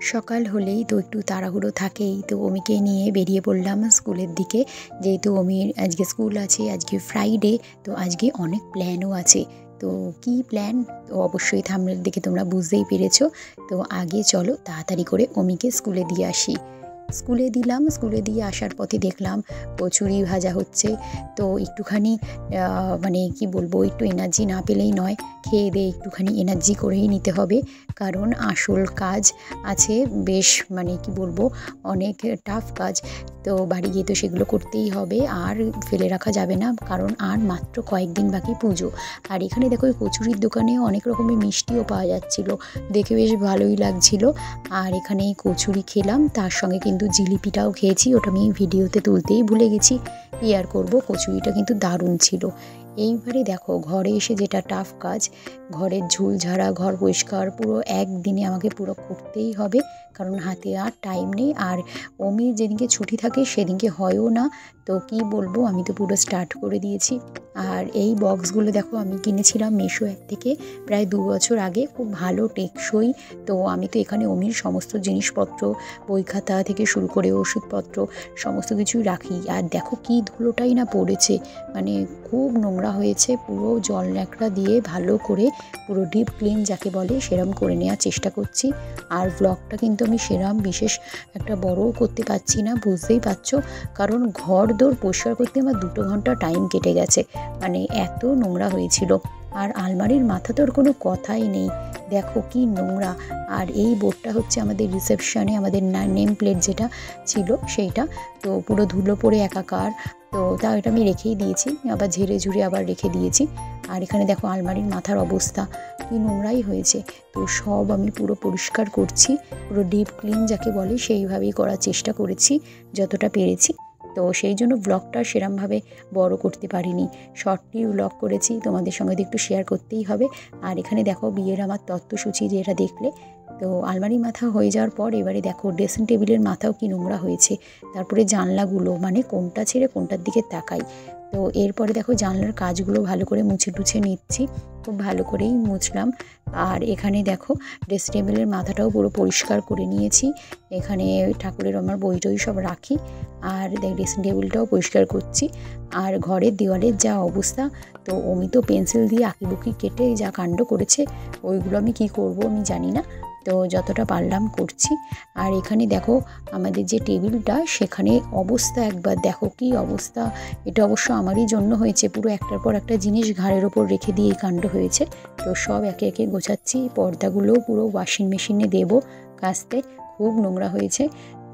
সকাল হলেই তো একটু তাড়াহুড়ো থাকেই। তো অমিকে নিয়ে বেরিয়ে পড়লাম স্কুলের দিকে। যেহেতু অমির আজকে স্কুল আছে, আজকে ফ্রাইডে তো আজকে অনেক প্ল্যানও আছে। তো কি প্ল্যান তো অবশ্যই থামলের দিকে তোমরা বুঝতেই পেরেছ। তো আগে চলো তাড়াতাড়ি করে অমিকে স্কুলে দিয়ে আসি। স্কুলে দিলাম, স্কুলে দিয়ে আসার পথে দেখলাম কচুরি ভাজা হচ্ছে। তো একটুখানি মানে কি বলব, একটু এনার্জি না পেলেই নয়, খেয়ে দিয়ে একটুখানি এনার্জি করেই নিতে হবে। কারণ আসল কাজ আছে বেশ মানে কি বলব, অনেক টাফ কাজ। তো বাড়ি গিয়ে তো সেগুলো করতেই হবে, আর ফেলে রাখা যাবে না, কারণ আর মাত্র কয়েকদিন বাকি পুজো। আর এখানে দেখো ওই কচুরির দোকানে অনেক রকমের মিষ্টিও পাওয়া যাচ্ছিল। দেখে বেশ ভালোই লাগছিল। আর এখানে কচুরি খেলাম, তার সঙ্গে কিন্তু জিলিপিটাও খেয়েছি, ওটা আমি ভিডিওতে তুলতেই ভুলে গেছি। কি আর করব? কচুরিটা কিন্তু দারুণ ছিল। এইবারে দেখো, ঘরে এসে যেটা টাফ কাজ, ঘরের ঝুল ঝাড়া ঘর পরিষ্কার, পুরো একদিনে আমাকে পুরো করতেই হবে। কারণ হাতে আর টাইম নেই। আর অমির যেদিনকে ছুটি থাকে সেদিনকে হয়ও না। তো কি বলব, আমি তো পুরো স্টার্ট করে দিয়েছি। আর এই বক্সগুলো দেখো, আমি কিনেছিলাম মেশো অ্যাপ থেকে প্রায় দু বছর আগে। খুব ভালো, টেকসই। তো আমি তো এখানে অমির সমস্ত জিনিসপত্র, বই খাতা থেকে শুরু করে ওষুধপত্র সমস্ত কিছুই রাখি। আর দেখো কি ধুলোটাই না পড়েছে। মানে খুব নোংরা হয়েছে। পুরো জল ন্যাকড়া দিয়ে ভালো করে পুরো ডিপ ক্লিন যাকে বলে সেরম করে নেওয়ার চেষ্টা করছি। আর ব্লগটা কিন্তু আমি সেরম বিশেষ একটা বড়ও করতে পারছি না, বুঝতেই পারছ? কারণ ঘর দৌড় পরিষ্কার করতে আমার দুটো ঘণ্টা টাইম কেটে গেছে। মানে এত নোংরা হয়েছিল। আর আলমারির মাথা তোর কোনো কথাই নেই। দেখো কি নোংরা। আর এই বোর্ডটা হচ্ছে আমাদের রিসেপশনে আমাদের নেম প্লেট যেটা ছিল সেইটা। তো পুরো ধুলো পড়ে একাকার। তো তা এটা আমি রেখেই দিয়েছি। আবার ঝেড়ে ঝুড়ে আবার রেখে দিয়েছি। আর এখানে দেখো আলমারির মাথার অবস্থা, কি নোংরাই হয়েছে। তো সব আমি পুরো পরিষ্কার করছি, পুরো ডিপ ক্লিন যাকে বলে সেইভাবেই করার চেষ্টা করেছি যতটা পেরেছি। তো সেই জন্য ব্লগটা সেরমভাবে বড় করতে পারিনি। শর্টটি ব্লগ করেছি, তোমাদের সঙ্গে একটু শেয়ার করতেই হবে। আর এখানে দেখো বিয়ের আমার তত্ত্বসূচি যেটা দেখলে তো আলমারি মাথা হয়ে যাওয়ার পর এবারে দেখো ড্রেসিং টেবিলের মাথাও কি নোংরা হয়েছে। তারপরে জানলাগুলো মানে কোনটা ছেড়ে কোনটার দিকে তাকাই। তো এরপরে দেখো জানলার কাজগুলো ভালো করে মুছে টুছে নিচ্ছি, খুব ভালো করেই মুছলাম। আর এখানে দেখো ড্রেসিং টেবিলের মাথাটাও পুরো পরিষ্কার করে নিয়েছি। এখানে ঠাকুরের আমার বই টই সব রাখি। আর দেখ ড্রেসিং টেবিলটাও পরিষ্কার করছি। আর ঘরের দেওয়ালের যা অবস্থা, তো অমি তো পেন্সিল দিয়ে আঁকিবুকি কেটে যা কাণ্ড করেছে, ওইগুলো আমি কি করব আমি জানি না। তো যতটা পারলাম করছি। আর এখানে দেখো আমাদের যে টেবিলটা, সেখানে অবস্থা একবার দেখো কি অবস্থা। এটা অবশ্য আমারই জন্য হয়েছে, পুরো একটার পর একটা জিনিস ঘাড়ের ওপর রেখে দিয়ে এই কাণ্ড হয়েছে। তো সব একে একে গোছাচ্ছি, পর্দাগুলোও পুরো ওয়াশিং মেশিনে দেবো কাচতে খুব নোংরা হয়েছে।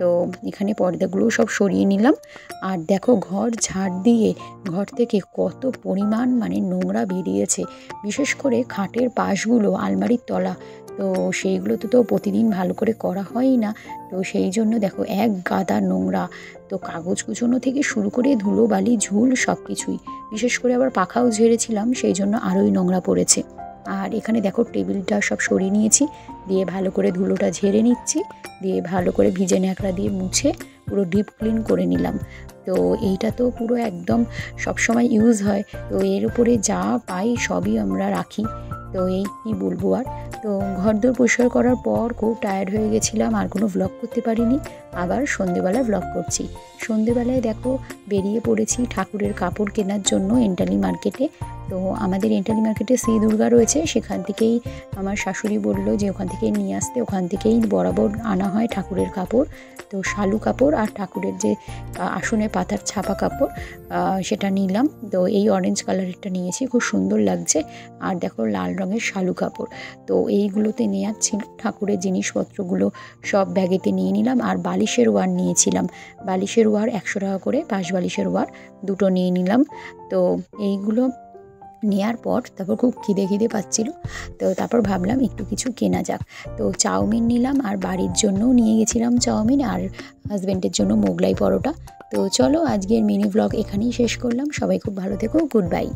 তো এখানে পর্দাগুলোও সব সরিয়ে নিলাম। আর দেখো ঘর ঝাড় দিয়ে, ঘর থেকে কত পরিমাণ মানে নোংরা বেরিয়েছে। বিশেষ করে খাটের পাশগুলো, আলমারির তলা তো সেইগুলোতে তো প্রতিদিন ভালো করে করা হয়ই না। তো সেই জন্য দেখো এক গাদা নোংরা, তো কাগজ কুচোনো থেকে শুরু করে ধুলো, বালি, ঝুল সব কিছুই বিশেষ করে আবার পাখাও ঝেড়েছিলাম, সেই জন্য আরোই নোংরা পড়েছে। আর এখানে দেখো টেবিলটা সব সরিয়ে নিয়েছি, দিয়ে ভালো করে ধুলোটা ঝেড়ে নিচ্ছি, দিয়ে ভালো করে ভিজে ন্যাকড়া দিয়ে মুছে পুরো ডিপ ক্লিন করে নিলাম। তো এইটা তো পুরো একদম সবসময় ইউজ হয়। তো এর উপরে যা পাই সবই আমরা রাখি। তো এই কি বলব আর? তো ঘর ঘরদোর পরিষ্কার করার পর খুব টায়ার্ড হয়ে গেছিলাম, আর কোনো ভ্লগ করতে পারিনি। আবার সন্ধেবেলায় ভ্লগ করছি। সন্ধেবেলায় দেখো, বেরিয়ে পড়েছি ঠাকুরের কাপড় কেনার জন্য এন্টালি মার্কেটে তো আমাদের এন্টালি মার্কেটে শ্রী দুর্গা রয়েছে, সেখান থেকেই আমার শাশুড়ি বলল যে ওখান থেকেই নিয়ে আসতে, ওখান থেকেই বরাবর আনা হয় ঠাকুরের কাপড়। তো শালু কাপড় আর ঠাকুরের যে আসনে পাতার ছাপা কাপড় সেটা নিলাম। তো এই অরেঞ্জ কালারেরটা নিয়েছি, খুব সুন্দর লাগছে। আর দেখো লাল রঙের শালু কাপড়। তো এইগুলোতে নেওয়ার ছিল ঠাকুরের জিনিসপত্রগুলো, সব ব্যাগেতে নিয়ে নিলাম। আর বালিশের ওয়ার নিয়েছিলাম। বালিশের ওয়ার একশো টাকা করে, পাশ বালিশের ওয়ার, দুটো নিয়ে নিলাম। তো এইগুলো নেওয়ার পর তারপর খুব খিদে খিদে পাচ্ছিল। তো তারপর ভাবলাম একটু কিছু কেনা যাক। তো চাউমিন নিলাম আর বাড়ির জন্যও নিয়ে গেছিলাম চাউমিন আর হাজব্যান্ডের জন্য মোগলাই পরোটা। তো চলো আজকের মিনি ব্লগ এখানেই শেষ করলাম। সবাই খুব ভালো থেকো। Good bye